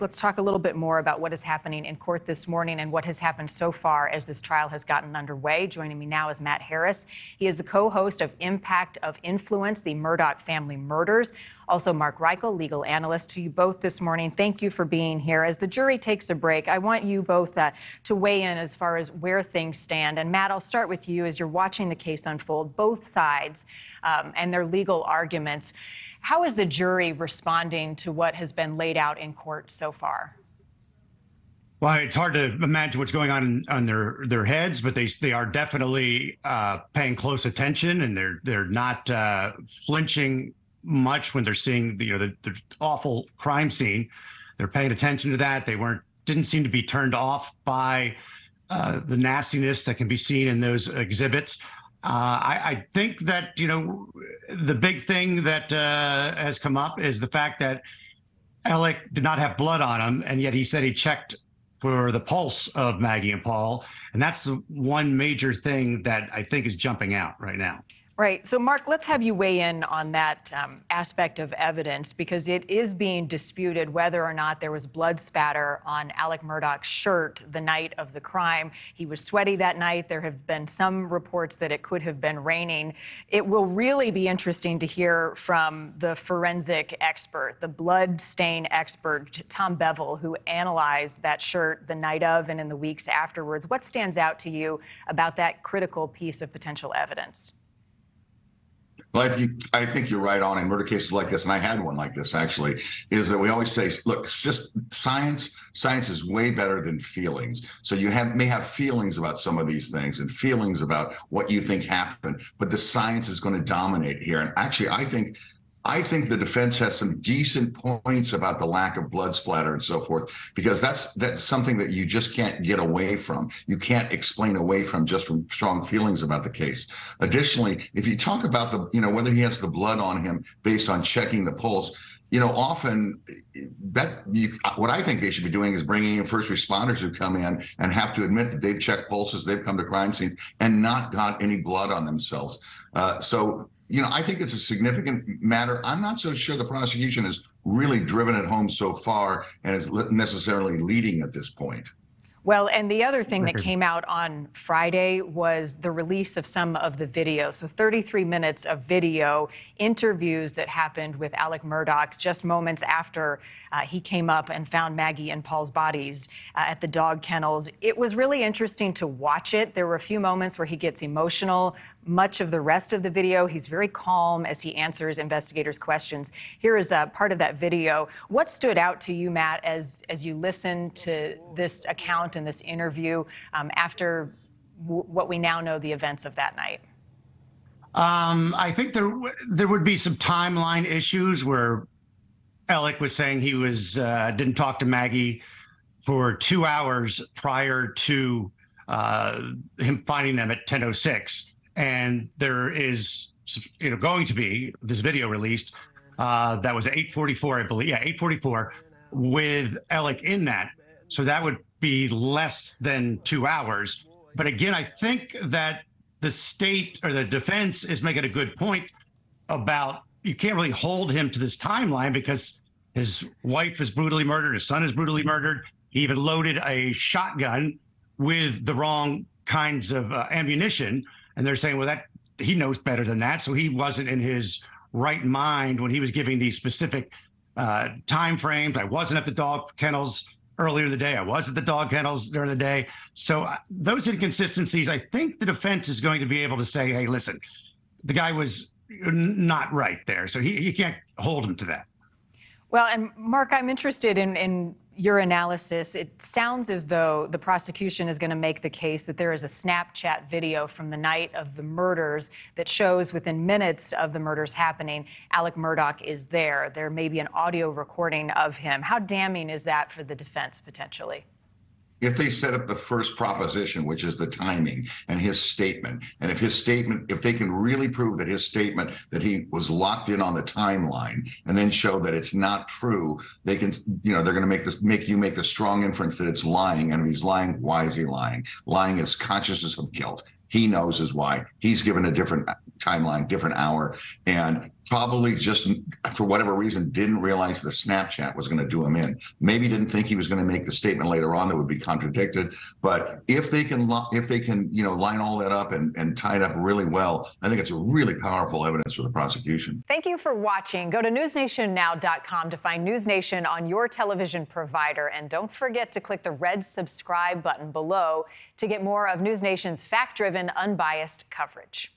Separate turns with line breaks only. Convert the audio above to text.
Let's talk a little bit more about what is happening in court this morning and what has happened so far as this trial has gotten underway. Joining me now is Matt Harris. He is the co host of Impact of Influence, the Murdaugh Family Murders. Also, Mark Reichel, legal analyst, to you both this morning. Thank you for being here. As the jury takes a break, I want you both uh, to weigh in as far as where things stand. And Matt, I'll start with you as you're watching the case unfold, both sides um, and their legal arguments. How is the jury responding to what has been laid out in court so far?
Well, it's hard to imagine what's going on on their their heads, but they they are definitely uh, paying close attention, and they're they're not uh, flinching much when they're seeing the, you know the, the awful crime scene. They're paying attention to that. They weren't didn't seem to be turned off by uh, the nastiness that can be seen in those exhibits. Uh, I, I, think that you know the big thing that uh, has come up is the fact that Alec did not have blood on him, and yet he said he checked for the pulse of Maggie and Paul, and that's the one major thing that I think is jumping out right now.
Right. So, Mark, let's have you weigh in on that um, aspect of evidence because it is being disputed whether or not there was blood spatter on Alec Murdaugh's shirt the night of the crime. He was sweaty that night. There have been some reports that it could have been raining. It will really be interesting to hear from the forensic expert, the blood stain expert, Tom Bevel, who analyzed that shirt the night of and in the weeks afterwards. What stands out to you about that critical piece of potential evidence?
Well, I think I think you're right on in murder cases like this, and I had one like this actually. Is that we always say, look, science science is way better than feelings. So you have may have feelings about some of these things and feelings about what you think happened, but the science is going to dominate here. And actually, I think I think the defense has some decent points about the lack of blood splatter and so forth, because that's that's something that you just can't get away from. You can't explain away from just from strong feelings about the case. Additionally, if you talk about the, you know, whether he has the blood on him based on checking the pulse, you know, often that you, what I think they should be doing is bringing in first responders who come in and have to admit that they've checked pulses, they've come to crime scenes and not got any blood on themselves. Uh, so you know, I think it's a significant matter. I'm not so sure the prosecution has really driven it home so far and is necessarily leading at this point.
Well, and the other thing that came out on Friday was the release of some of the video. So 33 minutes of video, interviews that happened with Alec Murdaugh just moments after uh, he came up and found Maggie and Paul's bodies uh, at the dog kennels. It was really interesting to watch it. There were a few moments where he gets emotional. Much of the rest of the video, he's very calm as he answers investigators' questions. Here is a part of that video. What stood out to you, Matt, as as you listened to this account and this interview um, after what we now know the events of that night?
Um, I think there there would be some timeline issues where Alec was saying he was uh, didn't talk to Maggie for two hours prior to uh, him finding them at 10:06, and there is you know going to be this video released uh, that was 8:44, I believe. Yeah, 8:44 with Alec in that. So that would be less than two hours. But again, I think that the state or the defense is making a good point about you can't really hold him to this timeline because his wife is brutally murdered, his son is brutally murdered. He even loaded a shotgun with the wrong kinds of uh, ammunition, and they're saying, well, that he knows better than that, so he wasn't in his right mind when he was giving these specific uh, time frames. I wasn't at the dog kennels earlier in the day. I was at the dog kennels during the day. So uh, those inconsistencies, I think the defense is going to be able to say, hey, listen, the guy was not right there. So he, you can't hold him to that.
Well, and Mark, I'm interested in, in your analysis, it sounds as though the prosecution is going to make the case that there is a Snapchat video from the night of the murders that shows within minutes of the murders happening, Alec Murdaugh is there. There may be an audio recording of him. How damning is that for the defense potentially?
If they set up the first proposition, which is the timing and his statement, and if his statement, if they can really prove that his statement that he was locked in on the timeline and then show that it's not true, they can, you know, they're going to make this, make you make the strong inference that it's lying. And if he's lying, why is he lying? Lying is consciousness of guilt. He knows is why. He's given a different timeline, different hour, and probably just for whatever reason didn't realize the Snapchat was going to do him in. Maybe didn't think he was going to make the statement later on that would be contradicted. But if they can, if they can, you know, line all that up and, and tie it up really well, I think it's a really powerful evidence for the prosecution.
Thank you for watching. Go to newsnationnow.com to find News Nation on your television provider. And don't forget to click the red subscribe button below to get more of News Nation's fact driven, unbiased coverage.